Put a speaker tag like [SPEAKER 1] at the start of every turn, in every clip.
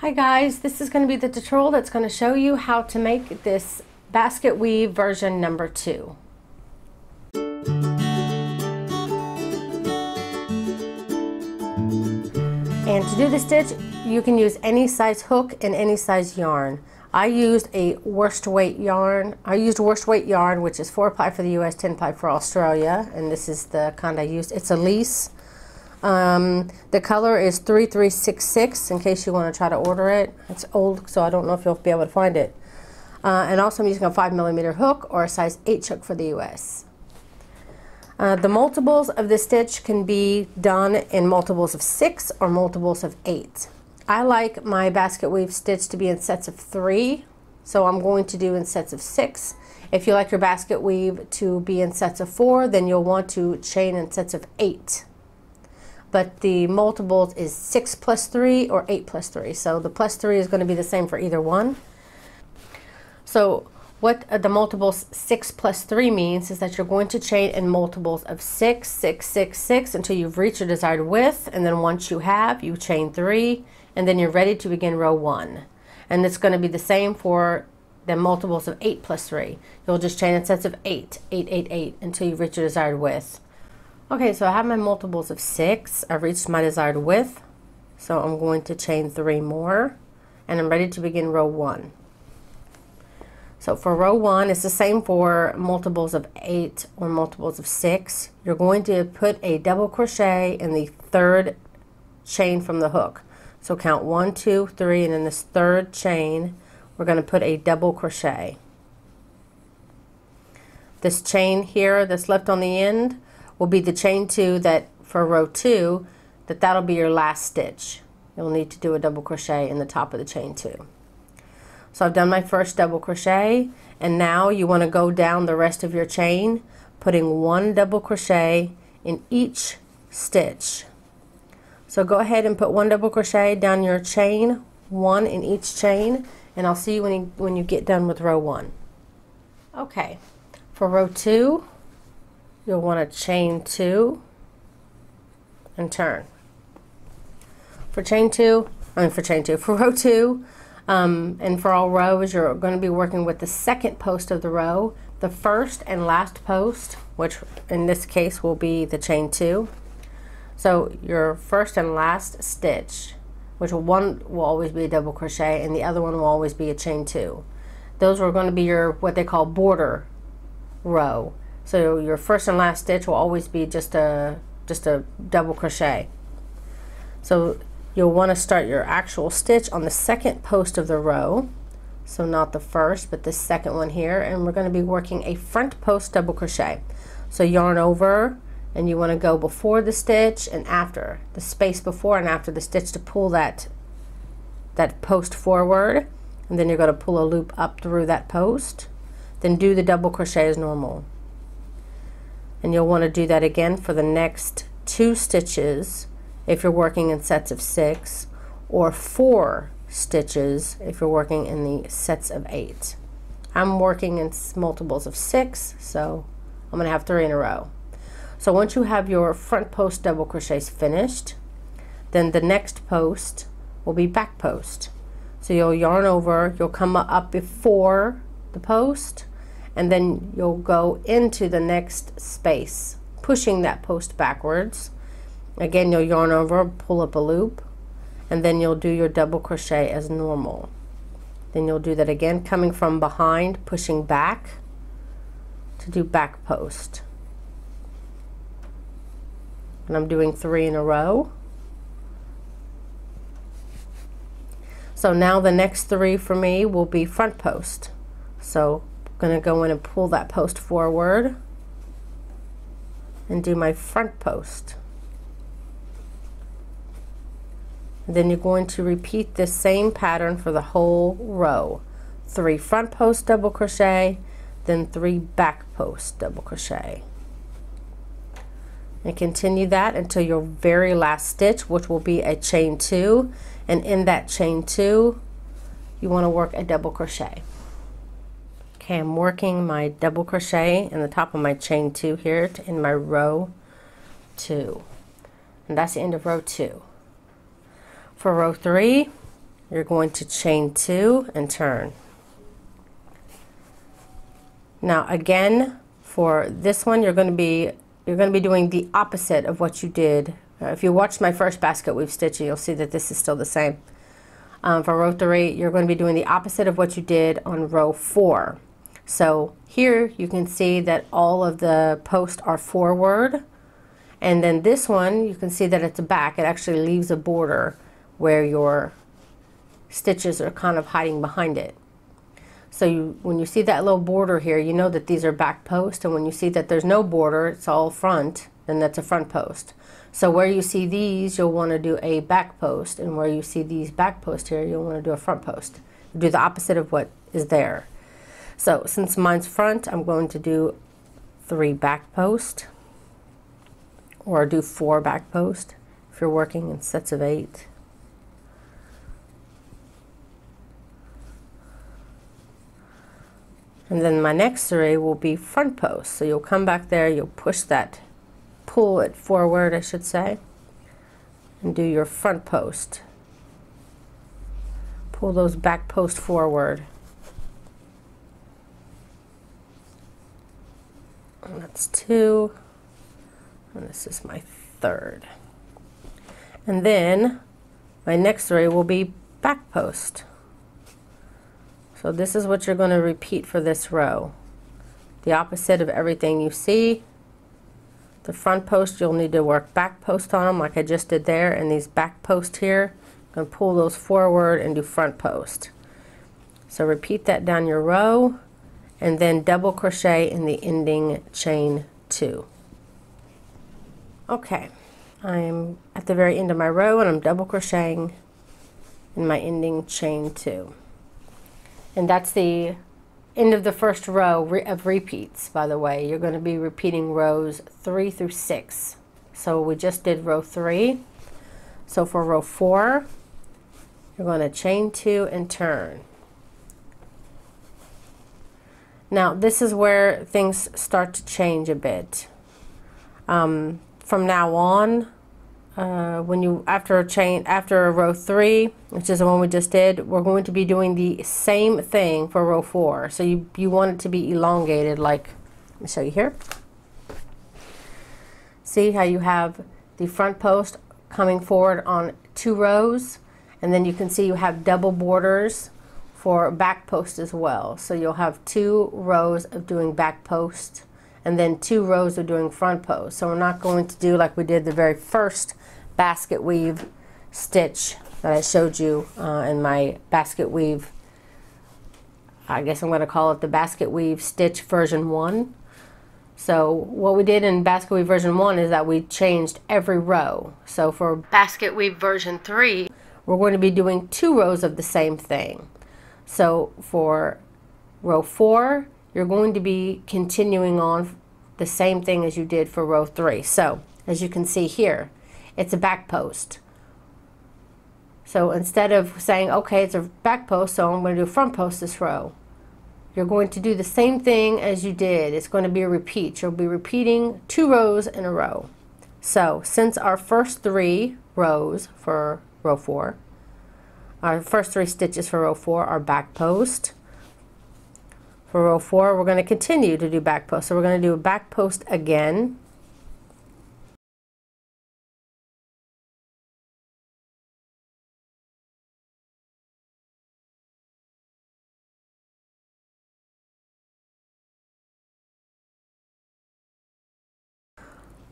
[SPEAKER 1] Hi guys, this is going to be the tutorial that's going to show you how to make this basket weave version number two. And to do the stitch, you can use any size hook and any size yarn. I used a worsted weight yarn. I used worsted weight yarn, which is 4 ply for the US, 10 ply for Australia. And this is the kind I used. It's Elise. Um, the color is 3366 in case you want to try to order it. It's old, so I don't know if you'll be able to find it. Uh, and also I'm using a 5 millimeter hook or a size 8 hook for the US. Uh, the multiples of the stitch can be done in multiples of 6 or multiples of 8. I like my basket weave stitch to be in sets of three, so I'm going to do in sets of six. If you like your basket weave to be in sets of four, then you'll want to chain in sets of eight. But the multiples is six plus three or eight plus three. So the plus three is going to be the same for either one. So what uh, the multiples 6 plus 3 means is that you're going to chain in multiples of 6, 6, 6, 6 until you've reached your desired width. And then once you have, you chain 3 and then you're ready to begin row 1. And it's going to be the same for the multiples of 8 plus 3. You'll just chain in sets of 8, 8, 8, 8 until you reach your desired width. Okay, so I have my multiples of 6. I've reached my desired width. So I'm going to chain 3 more and I'm ready to begin row 1. So for row one, it's the same for multiples of eight or multiples of six. You're going to put a double crochet in the third chain from the hook. So count one, two, three, and in this third chain, we're going to put a double crochet. This chain here that's left on the end will be the chain two that for row two, that that'll be your last stitch. You'll need to do a double crochet in the top of the chain two. So I've done my first double crochet and now you want to go down the rest of your chain putting one double crochet in each stitch. So go ahead and put one double crochet down your chain, one in each chain, and I'll see you when you, when you get done with row one. Okay, for row two, you'll want to chain two and turn. For chain two, I mean for chain two, for row two, um, and for all rows, you're going to be working with the second post of the row, the first and last post, which in this case will be the chain two. So your first and last stitch, which one will always be a double crochet and the other one will always be a chain two. Those are going to be your what they call border row. So your first and last stitch will always be just a just a double crochet. So You'll want to start your actual stitch on the second post of the row. So not the first, but the second one here. And we're going to be working a front post double crochet. So yarn over and you want to go before the stitch and after. The space before and after the stitch to pull that, that post forward. And then you're going to pull a loop up through that post. Then do the double crochet as normal. And you'll want to do that again for the next two stitches if you're working in sets of six, or four stitches if you're working in the sets of eight. I'm working in multiples of six, so I'm going to have three in a row. So once you have your front post double crochets finished, then the next post will be back post. So you'll yarn over, you'll come up before the post, and then you'll go into the next space, pushing that post backwards Again, you'll yarn over, pull up a loop, and then you'll do your double crochet as normal. Then you'll do that again, coming from behind, pushing back to do back post. And I'm doing three in a row. So now the next three for me will be front post. So going to go in and pull that post forward and do my front post. Then you're going to repeat this same pattern for the whole row. Three front post double crochet, then three back post double crochet. And continue that until your very last stitch, which will be a chain two. And in that chain two, you want to work a double crochet. Okay, I'm working my double crochet in the top of my chain two here in my row two. And that's the end of row two. For row three, you're going to chain two and turn. Now again, for this one, you're going to be you're going to be doing the opposite of what you did. Uh, if you watched my first basket weave stitching, you'll see that this is still the same. Um, for row three, you're going to be doing the opposite of what you did on row four. So here you can see that all of the posts are forward. And then this one, you can see that it's back. It actually leaves a border where your stitches are kind of hiding behind it. So you, when you see that little border here, you know that these are back posts. And when you see that there's no border, it's all front, then that's a front post. So where you see these, you'll want to do a back post. And where you see these back posts here, you'll want to do a front post. Do the opposite of what is there. So since mine's front, I'm going to do three back post or do four back post if you're working in sets of eight. And then my next array will be front post. So you'll come back there, you'll push that, pull it forward, I should say, and do your front post. Pull those back post forward. And that's two. And this is my third. And then my next three will be back post. So this is what you're going to repeat for this row. The opposite of everything you see. The front post, you'll need to work back post on them like I just did there. And these back posts here, I'm going to pull those forward and do front post. So repeat that down your row and then double crochet in the ending chain two. Okay, I'm at the very end of my row and I'm double crocheting in my ending chain two. And that's the end of the first row of repeats, by the way. You're going to be repeating rows three through six. So we just did row three. So for row four, you're going to chain two and turn. Now this is where things start to change a bit. Um, from now on, uh, when you after a chain after row three, which is the one we just did, we're going to be doing the same thing for row four. So you you want it to be elongated, like let me show you here. See how you have the front post coming forward on two rows, and then you can see you have double borders for back post as well. So you'll have two rows of doing back post and then two rows of doing front post. So we're not going to do like we did the very first basket weave stitch that I showed you uh, in my basket weave I guess I'm going to call it the basket weave stitch version 1 so what we did in basket weave version 1 is that we changed every row so for basket weave version 3 we're going to be doing two rows of the same thing so for row 4 you're going to be continuing on the same thing as you did for row 3 so as you can see here it's a back post. So instead of saying, okay, it's a back post, so I'm going to do front post this row, you're going to do the same thing as you did. It's going to be a repeat. You'll be repeating two rows in a row. So since our first three rows for row four, our first three stitches for row four are back post. For row four, we're going to continue to do back post. So we're going to do a back post again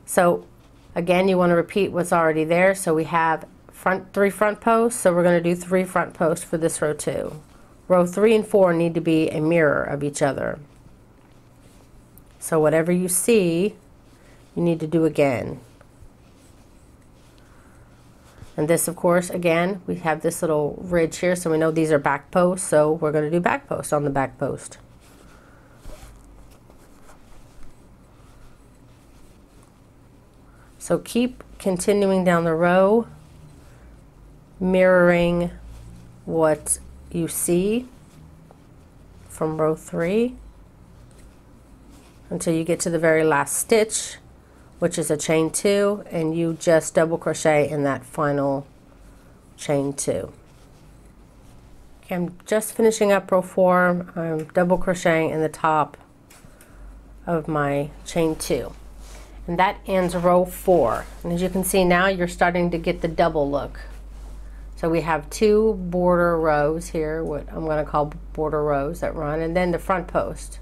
[SPEAKER 1] So again, you want to repeat what's already there. So we have front three front posts. So we're going to do three front posts for this row two. Row three and four need to be a mirror of each other. So whatever you see, you need to do again. And this, of course, again, we have this little ridge here, so we know these are back posts, so we're going to do back posts on the back post. So keep continuing down the row, mirroring what you see from row three until you get to the very last stitch, which is a chain two, and you just double crochet in that final chain two. Okay, I'm just finishing up row four. I'm double crocheting in the top of my chain two. And that ends row four. And as you can see now, you're starting to get the double look. So we have two border rows here, what I'm going to call border rows that run, and then the front post.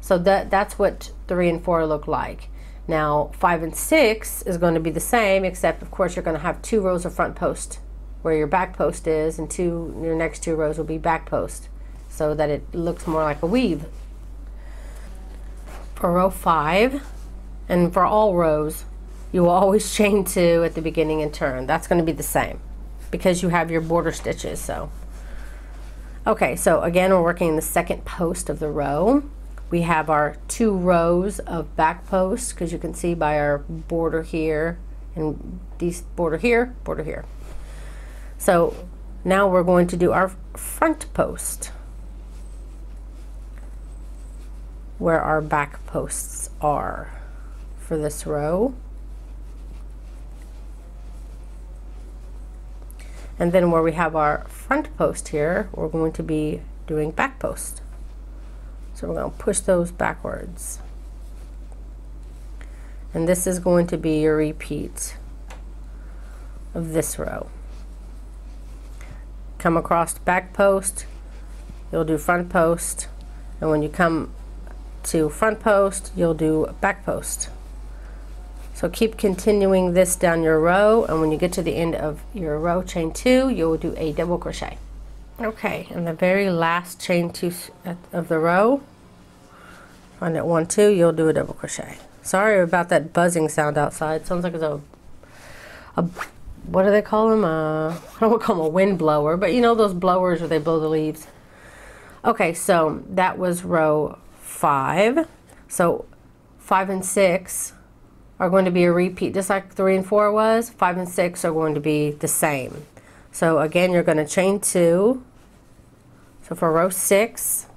[SPEAKER 1] So that that's what three and four look like. Now five and six is going to be the same, except of course you're going to have two rows of front post where your back post is and two your next two rows will be back post so that it looks more like a weave. For row five and for all rows you will always chain two at the beginning and turn. That's going to be the same because you have your border stitches so. Okay so again we're working the second post of the row. We have our two rows of back posts because you can see by our border here and these border here, border here. So now we're going to do our front post where our back posts are for this row. And then where we have our front post here, we're going to be doing back post. So we're going to push those backwards. And this is going to be your repeat of this row come across back post, you'll do front post, and when you come to front post, you'll do back post. So keep continuing this down your row, and when you get to the end of your row, chain two, you'll do a double crochet. Okay, and the very last chain two of the row, find it one, two, you'll do a double crochet. Sorry about that buzzing sound outside. Sounds like it's a, a what do they call them? Uh, I don't want to call them a wind blower, but you know those blowers where they blow the leaves. Okay, so that was row five. So five and six are going to be a repeat, just like three and four was. Five and six are going to be the same. So again, you're going to chain two. So for row six,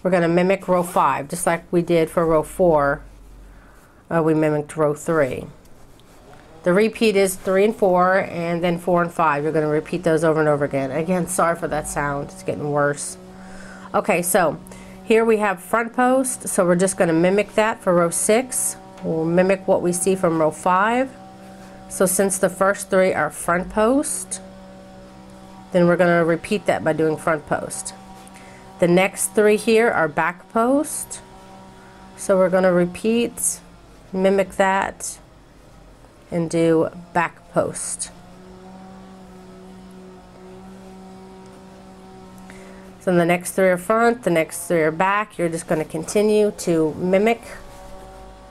[SPEAKER 1] we're going to mimic row five, just like we did for row four. Uh, we mimicked row three. The repeat is three and four, and then four and five. You're going to repeat those over and over again. Again, sorry for that sound. It's getting worse. Okay, so here we have front post. So we're just going to mimic that for row six. We'll mimic what we see from row five. So since the first three are front post, then we're going to repeat that by doing front post. The next three here are back post. So we're going to repeat, mimic that, and do back post. So the next three are front, the next three are back. You're just going to continue to mimic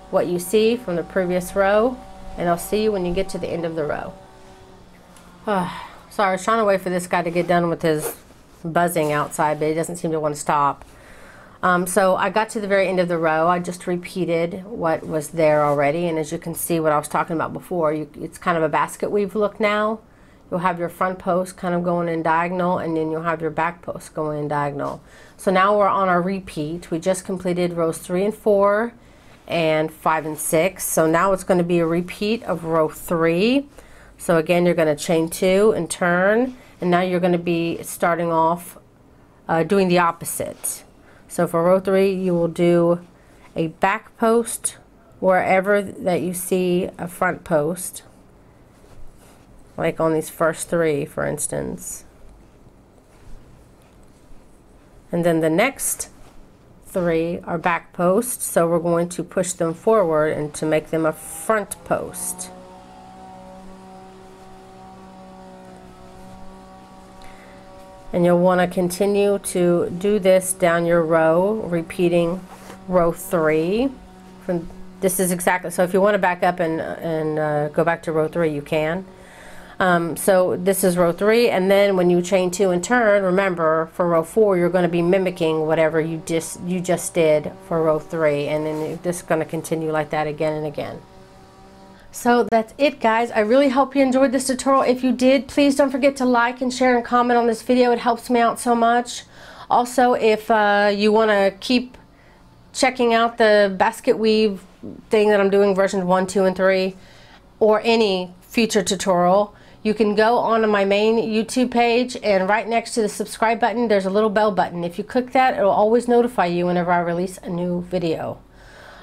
[SPEAKER 1] what you see from the previous row and I'll see you when you get to the end of the row. Oh, sorry, I was trying to wait for this guy to get done with his buzzing outside, but he doesn't seem to want to stop. Um, so I got to the very end of the row. I just repeated what was there already. And as you can see what I was talking about before, you, it's kind of a basket weave look now. You'll have your front post kind of going in diagonal and then you'll have your back post going in diagonal. So now we're on our repeat. We just completed rows three and four and five and six. So now it's going to be a repeat of row three. So again, you're going to chain two and turn. And now you're going to be starting off uh, doing the opposite. So for row three, you will do a back post wherever that you see a front post, like on these first three, for instance. And then the next three are back posts, so we're going to push them forward and to make them a front post. and you'll want to continue to do this down your row repeating row three from this is exactly so if you want to back up and and uh, go back to row three you can um, so this is row three and then when you chain two and turn remember for row four you're going to be mimicking whatever you just you just did for row three and then you're just going to continue like that again and again so that's it guys. I really hope you enjoyed this tutorial. If you did, please don't forget to like and share and comment on this video. It helps me out so much. Also, if uh, you want to keep checking out the basket weave thing that I'm doing, version 1, 2, and 3, or any future tutorial, you can go on my main YouTube page and right next to the subscribe button there's a little bell button. If you click that it will always notify you whenever I release a new video.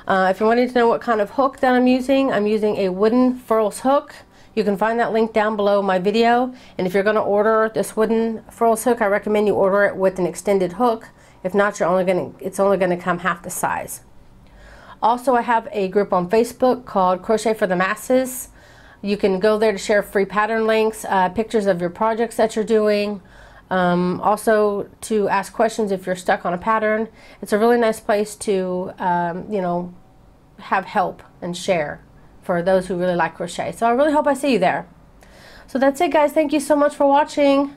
[SPEAKER 1] Uh, if you're wanting to know what kind of hook that I'm using, I'm using a wooden furls hook. You can find that link down below my video. And if you're going to order this wooden furls hook, I recommend you order it with an extended hook. If not, you're only going to, it's only going to come half the size. Also, I have a group on Facebook called Crochet for the Masses. You can go there to share free pattern links, uh, pictures of your projects that you're doing, um, also to ask questions if you're stuck on a pattern. It's a really nice place to, um, you know, have help and share for those who really like crochet. So I really hope I see you there. So that's it guys. Thank you so much for watching.